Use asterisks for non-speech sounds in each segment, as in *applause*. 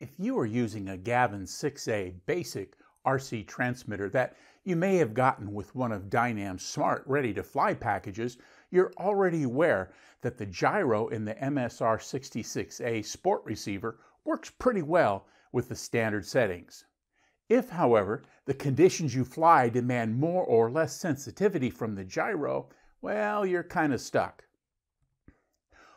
If you are using a Gavin 6A basic RC transmitter that you may have gotten with one of Dynam's smart ready-to-fly packages, you're already aware that the gyro in the MSR66A Sport receiver works pretty well with the standard settings. If, however, the conditions you fly demand more or less sensitivity from the gyro, well, you're kind of stuck.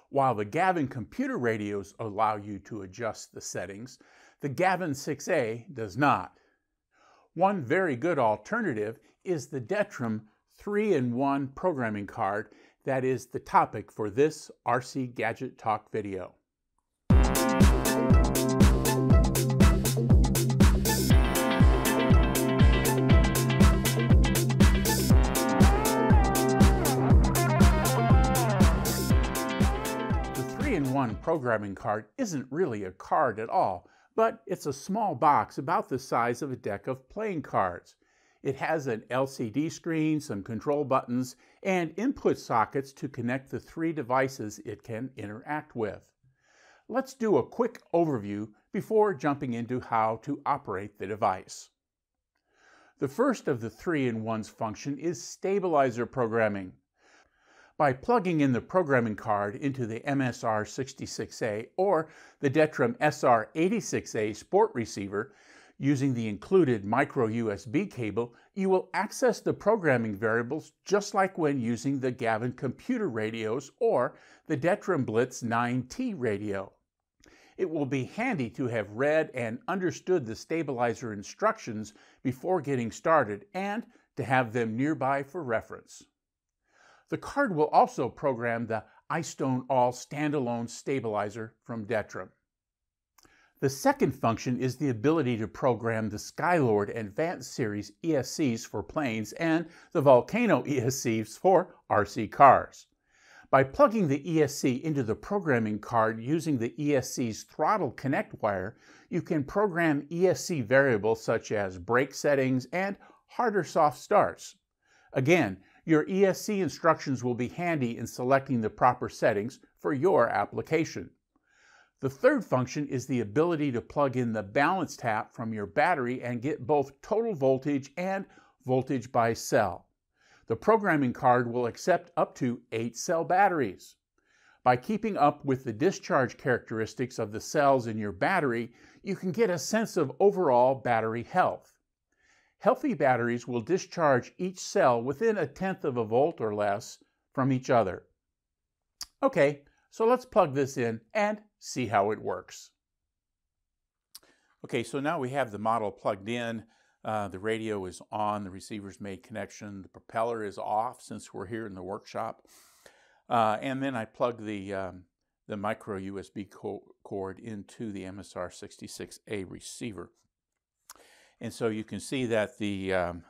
While the Gavin computer radios allow you to adjust the settings, the Gavin 6A does not. One very good alternative is the Detrum 3-in-1 programming card that is the topic for this RC Gadget Talk video. One programming card isn't really a card at all, but it's a small box about the size of a deck of playing cards. It has an LCD screen, some control buttons, and input sockets to connect the three devices it can interact with. Let's do a quick overview before jumping into how to operate the device. The first of the three-in-one's function is stabilizer programming. By plugging in the programming card into the MSR66A or the Detrum SR86A Sport receiver, using the included micro USB cable, you will access the programming variables just like when using the Gavin computer radios or the Detrum Blitz 9T radio. It will be handy to have read and understood the stabilizer instructions before getting started and to have them nearby for reference. The card will also program the iStone All standalone stabilizer from Detrum. The second function is the ability to program the Skylord Advanced Series ESCs for planes and the Volcano *laughs* ESCs for RC cars. By plugging the ESC into the programming card using the ESC's throttle connect wire, you can program ESC variables such as brake settings and harder soft starts. Again, your ESC instructions will be handy in selecting the proper settings for your application. The third function is the ability to plug in the balance tap from your battery and get both total voltage and voltage by cell. The programming card will accept up to 8 cell batteries. By keeping up with the discharge characteristics of the cells in your battery, you can get a sense of overall battery health. Healthy batteries will discharge each cell within a tenth of a volt or less from each other. Okay, so let's plug this in and see how it works. Okay, so now we have the model plugged in. Uh, the radio is on, the receiver's made connection, the propeller is off since we're here in the workshop. Uh, and then I plug the, um, the micro USB co cord into the MSR66A receiver. And so you can see that the, um,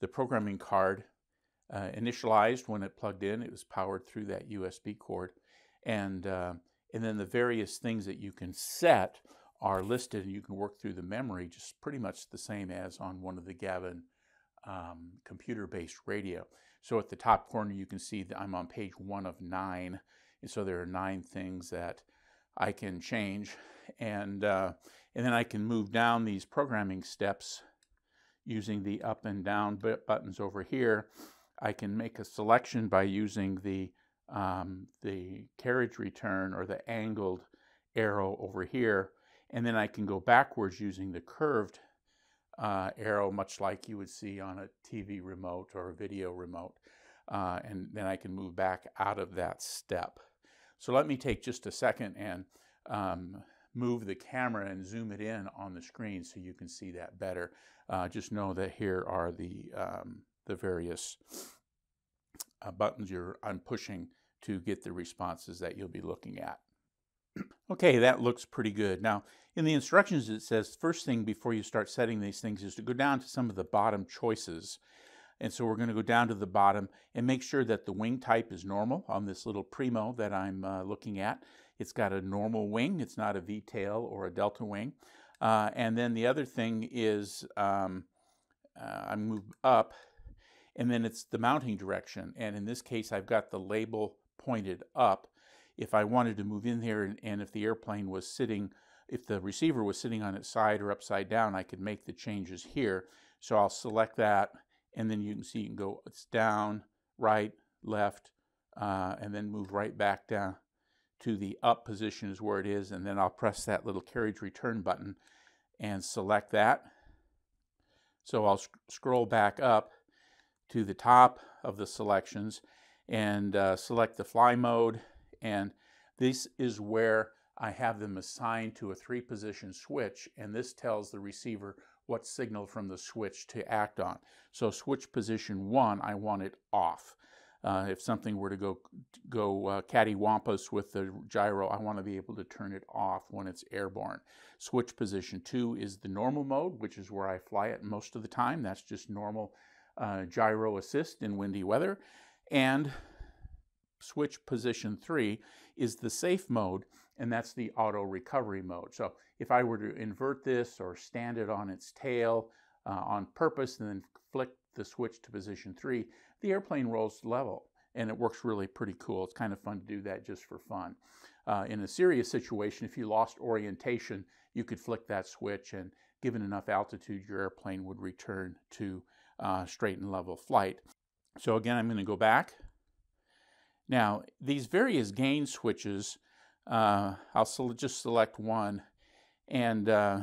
the programming card uh, initialized when it plugged in. It was powered through that USB cord. And, uh, and then the various things that you can set are listed and you can work through the memory just pretty much the same as on one of the Gavin um, computer-based radio. So at the top corner you can see that I'm on page one of nine. And so there are nine things that I can change. And, uh, and then I can move down these programming steps using the up and down buttons over here. I can make a selection by using the, um, the carriage return or the angled arrow over here. And then I can go backwards using the curved uh, arrow, much like you would see on a TV remote or a video remote. Uh, and then I can move back out of that step. So let me take just a second and um, move the camera and zoom it in on the screen so you can see that better. Uh, just know that here are the, um, the various uh, buttons you're, I'm pushing to get the responses that you'll be looking at. *clears throat* okay, that looks pretty good. Now, in the instructions it says first thing before you start setting these things is to go down to some of the bottom choices and so we're going to go down to the bottom and make sure that the wing type is normal on this little Primo that I'm uh, looking at. It's got a normal wing. It's not a V-tail or a delta wing. Uh, and then the other thing is um, uh, I move up and then it's the mounting direction. And in this case, I've got the label pointed up. If I wanted to move in here and, and if the airplane was sitting if the receiver was sitting on its side or upside down, I could make the changes here. So I'll select that, and then you can see you can go it's down, right, left, uh, and then move right back down to the up position is where it is, and then I'll press that little carriage return button and select that. So I'll sc scroll back up to the top of the selections and uh, select the fly mode and this is where I have them assigned to a three position switch and this tells the receiver what signal from the switch to act on. So switch position one, I want it off. Uh, if something were to go go uh, cattywampus with the gyro, I want to be able to turn it off when it's airborne. Switch position two is the normal mode, which is where I fly it most of the time. That's just normal uh, gyro assist in windy weather. And switch position three is the safe mode, and that's the auto recovery mode. So if I were to invert this or stand it on its tail uh, on purpose and then flick the switch to position three, the airplane rolls level and it works really pretty cool. It's kind of fun to do that just for fun. Uh, in a serious situation, if you lost orientation, you could flick that switch and given enough altitude, your airplane would return to uh, straight and level flight. So again, I'm going to go back now, these various gain switches, uh, I'll just select one. And uh,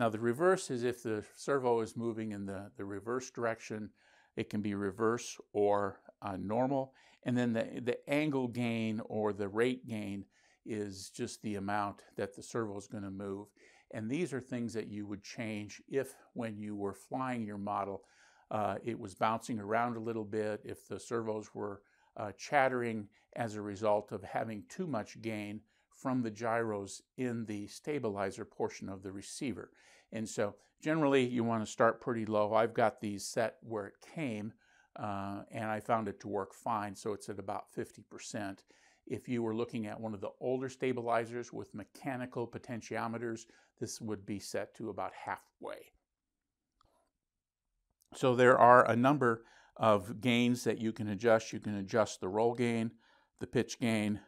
now the reverse is if the servo is moving in the, the reverse direction, it can be reverse or uh, normal. And then the, the angle gain or the rate gain is just the amount that the servo is going to move. And these are things that you would change if when you were flying your model, uh, it was bouncing around a little bit, if the servos were uh, chattering as a result of having too much gain from the gyros in the stabilizer portion of the receiver. And so generally you want to start pretty low. I've got these set where it came uh, and I found it to work fine, so it's at about 50%. If you were looking at one of the older stabilizers with mechanical potentiometers, this would be set to about halfway. So there are a number of gains that you can adjust. You can adjust the roll gain, the pitch gain,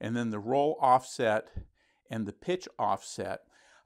and then the roll offset and the pitch offset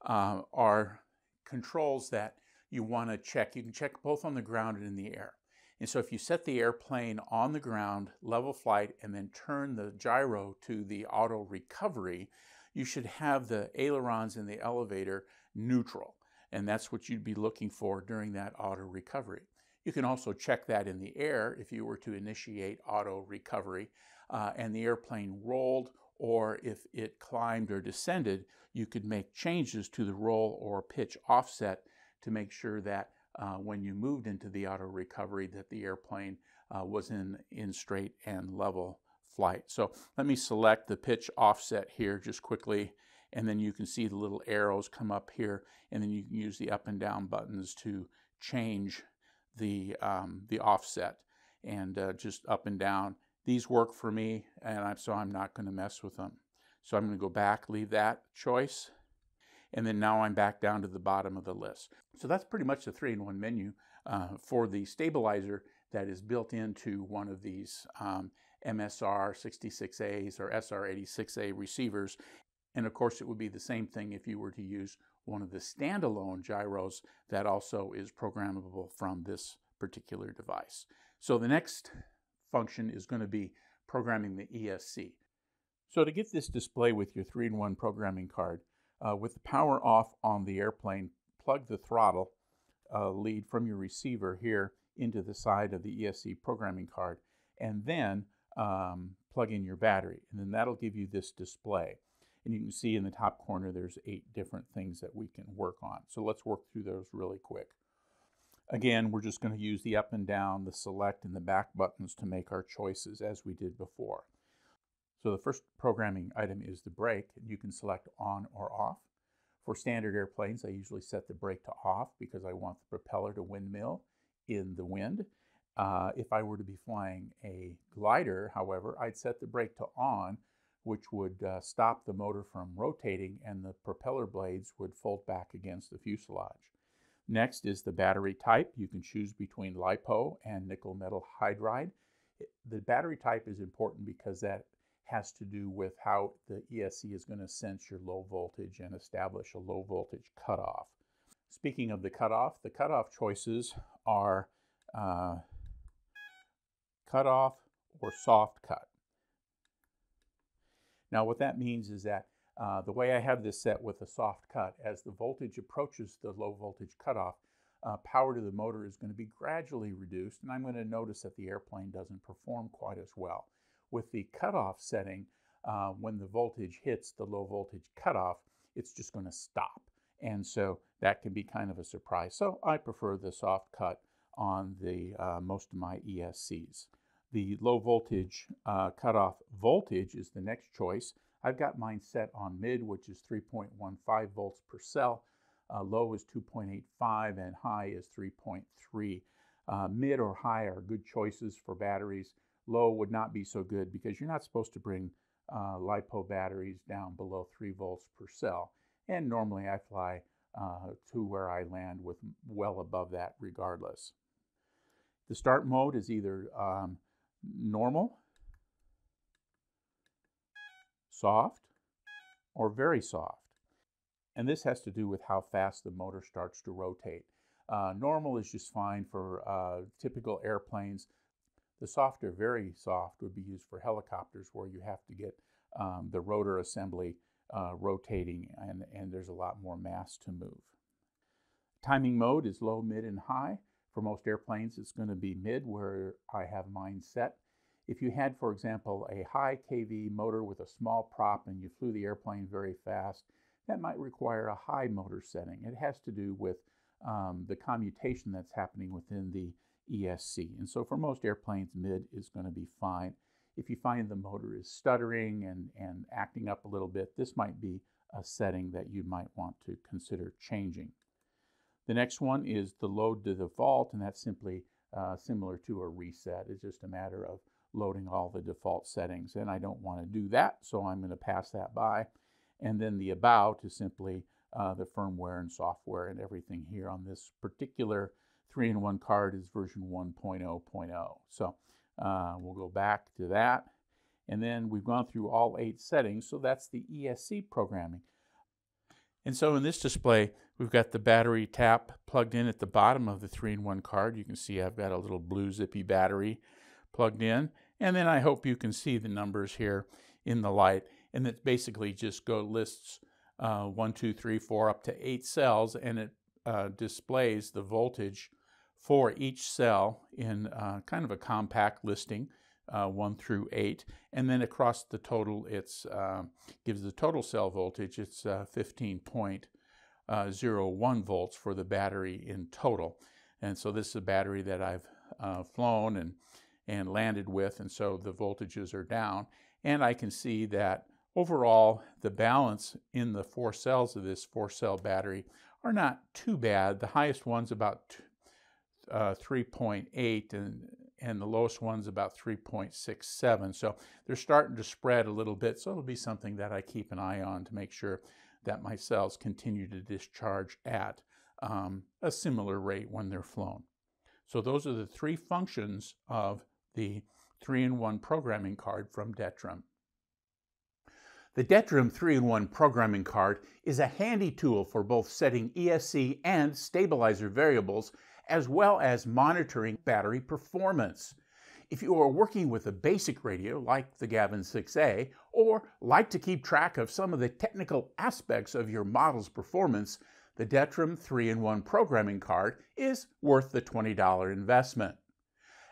uh, are controls that you want to check. You can check both on the ground and in the air. And so if you set the airplane on the ground, level flight, and then turn the gyro to the auto recovery, you should have the ailerons in the elevator neutral. And that's what you'd be looking for during that auto recovery. You can also check that in the air if you were to initiate auto recovery uh, and the airplane rolled or if it climbed or descended, you could make changes to the roll or pitch offset to make sure that uh, when you moved into the auto recovery that the airplane uh, was in, in straight and level flight. So let me select the pitch offset here just quickly and then you can see the little arrows come up here and then you can use the up and down buttons to change the, um, the offset and uh, just up and down. These work for me, and I'm, so I'm not going to mess with them. So I'm going to go back, leave that choice, and then now I'm back down to the bottom of the list. So that's pretty much the three-in-one menu uh, for the stabilizer that is built into one of these um, MSR 66As or SR86A receivers. And of course, it would be the same thing if you were to use one of the standalone gyros that also is programmable from this particular device. So the next function is going to be programming the ESC. So to get this display with your 3-in-1 programming card, uh, with the power off on the airplane, plug the throttle uh, lead from your receiver here into the side of the ESC programming card, and then um, plug in your battery. And then that'll give you this display. And you can see in the top corner there's eight different things that we can work on. So let's work through those really quick. Again, we're just going to use the up and down, the select, and the back buttons to make our choices as we did before. So the first programming item is the brake. And you can select on or off. For standard airplanes, I usually set the brake to off because I want the propeller to windmill in the wind. Uh, if I were to be flying a glider, however, I'd set the brake to on which would uh, stop the motor from rotating and the propeller blades would fold back against the fuselage. Next is the battery type. You can choose between LiPo and nickel metal hydride. The battery type is important because that has to do with how the ESC is going to sense your low voltage and establish a low voltage cutoff. Speaking of the cutoff, the cutoff choices are uh, cutoff or soft cut. Now what that means is that uh, the way I have this set with a soft cut, as the voltage approaches the low voltage cutoff, uh, power to the motor is going to be gradually reduced, and I'm going to notice that the airplane doesn't perform quite as well. With the cutoff setting, uh, when the voltage hits the low voltage cutoff, it's just going to stop. And so that can be kind of a surprise. So I prefer the soft cut on the uh, most of my ESCs. The low voltage uh, cutoff voltage is the next choice. I've got mine set on mid, which is 3.15 volts per cell. Uh, low is 2.85 and high is 3.3. Uh, mid or high are good choices for batteries. Low would not be so good because you're not supposed to bring uh, LiPo batteries down below 3 volts per cell. And normally I fly uh, to where I land with well above that regardless. The start mode is either um, normal, soft, or very soft. And this has to do with how fast the motor starts to rotate. Uh, normal is just fine for uh, typical airplanes. The softer, very soft, would be used for helicopters where you have to get um, the rotor assembly uh, rotating and, and there's a lot more mass to move. Timing mode is low, mid, and high. For most airplanes, it's going to be mid where I have mine set. If you had, for example, a high kV motor with a small prop and you flew the airplane very fast, that might require a high motor setting. It has to do with um, the commutation that's happening within the ESC. And so for most airplanes, mid is going to be fine. If you find the motor is stuttering and, and acting up a little bit, this might be a setting that you might want to consider changing. The next one is the load to default, and that's simply uh, similar to a reset. It's just a matter of loading all the default settings, and I don't want to do that, so I'm going to pass that by. And then the about is simply uh, the firmware and software and everything here on this particular 3-in-1 card is version 1.0.0. So uh, we'll go back to that. And then we've gone through all eight settings, so that's the ESC programming. And so in this display, we've got the battery tap plugged in at the bottom of the 3-in-1 card. You can see I've got a little blue Zippy battery plugged in. And then I hope you can see the numbers here in the light and it basically just go lists uh, one, two, three, four, up to eight cells, and it uh, displays the voltage for each cell in uh, kind of a compact listing, uh, one through eight, and then across the total, it's uh, gives the total cell voltage. It's 15.01 uh, volts for the battery in total, and so this is a battery that I've flown and and landed with, and so the voltages are down, and I can see that Overall, the balance in the four cells of this four cell battery are not too bad. The highest one's about uh, 3.8 and, and the lowest one's about 3.67. So they're starting to spread a little bit. So it'll be something that I keep an eye on to make sure that my cells continue to discharge at um, a similar rate when they're flown. So those are the three functions of the 3-in-1 programming card from Detrum. The Detrum 3-in-1 programming card is a handy tool for both setting ESC and stabilizer variables, as well as monitoring battery performance. If you are working with a basic radio like the Gavin 6A, or like to keep track of some of the technical aspects of your model's performance, the Detrum 3-in-1 programming card is worth the $20 investment.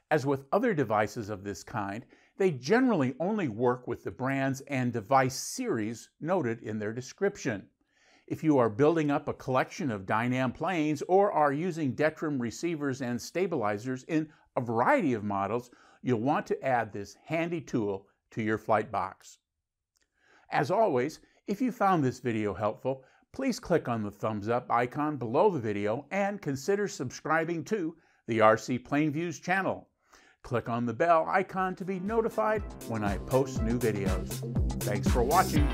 As with other devices of this kind, they generally only work with the brands and device series noted in their description. If you are building up a collection of Dynam planes or are using Detrum receivers and stabilizers in a variety of models, you'll want to add this handy tool to your flight box. As always, if you found this video helpful, please click on the thumbs up icon below the video and consider subscribing to the RC Plane Views channel. Click on the bell icon to be notified when I post new videos. Thanks for watching.